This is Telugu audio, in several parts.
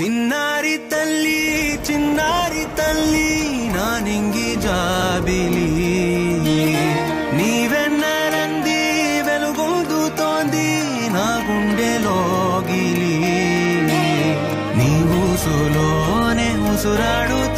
చిన్నారి తల్లి చిన్నారి తల్లి నా నింగి జాబిలి. నీవెన్నరంది వెలుగొందుతోంది నా గుండెలోగిలి నీవు సులోనే ఉసురాడుతోంది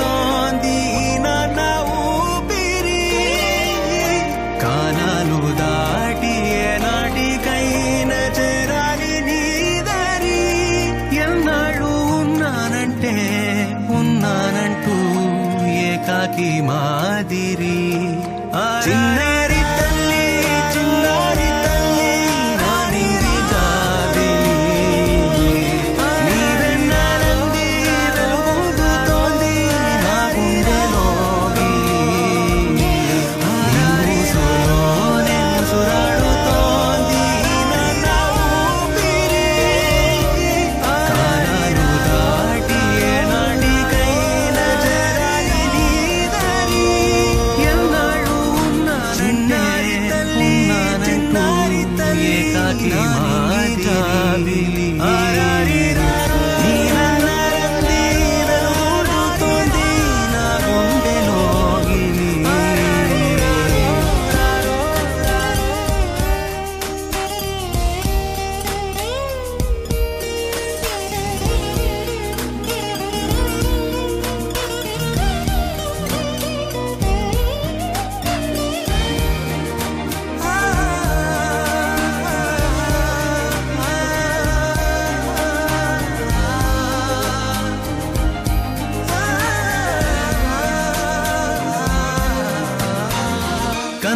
ఉన్నానంటూ ఏకాకి మాదిరి. చిన్నారి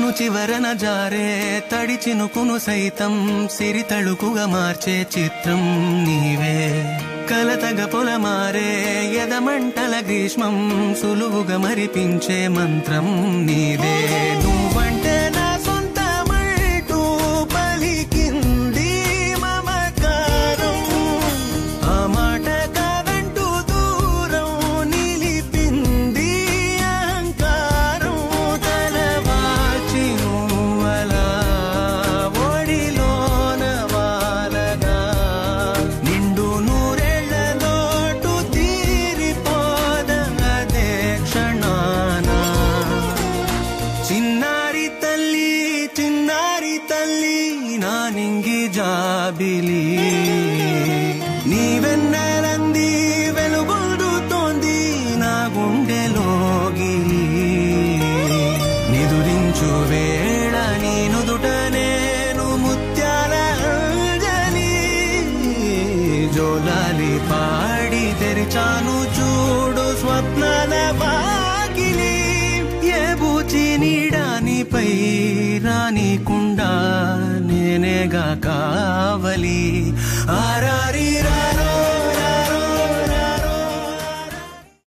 కను చివరన జారే తడి చినుకును సైతం సిరి తళుకుగా మార్చే చిత్రం నీవే. కలతగ పొలమారే ఎదమంటల గ్రీష్మం సులువుగా మరిపించే మంత్రం నీదే నువ్వంటే నా నింగి జాబిలి. నీవెన్నరంది వెలుగొందుతోంది నా గుండెలోగిలి నిదురించు వేళ నీ నుదుట నేను ముత్యాల అంజలి జోలాలి పాడి తెరిచాను చూడు స్వప్నాల వాకిలి ఏ బూచి నీడానిపై రానికుండా నేనేగా காவலே ஆ